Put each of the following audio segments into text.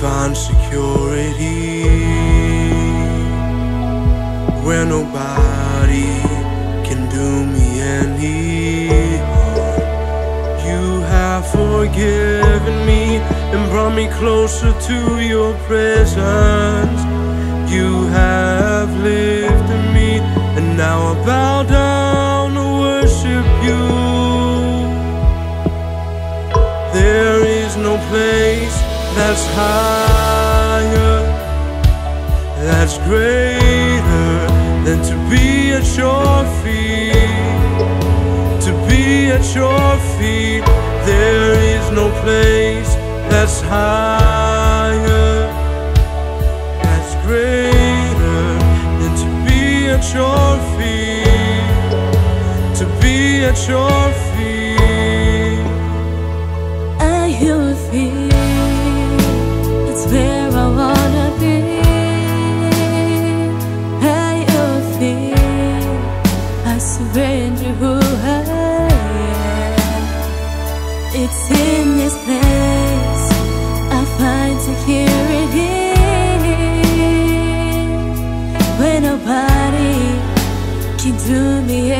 find security. Where nobody can do me any harm. You have forgiven me and brought me closer to your presence. You have lifted me, and now I bow down to worship you. There is no place that's higher, that's greater than to be at your feet. To be at your feet, there is no place that's higher, that's greater than to be at your feet. To be at your feet. Am. It's in this place I find security. When nobody can do me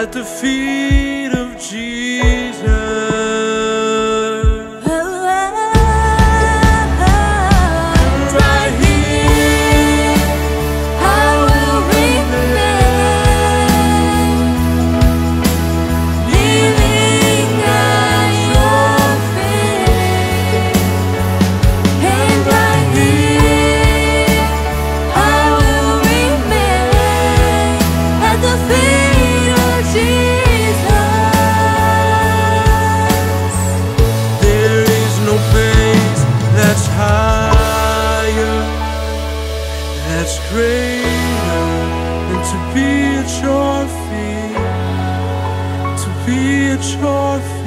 at the feet of Jesus. To be at your feet, to be at your feet.